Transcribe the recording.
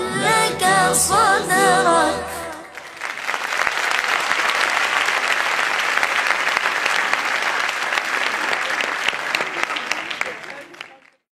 لك صدى.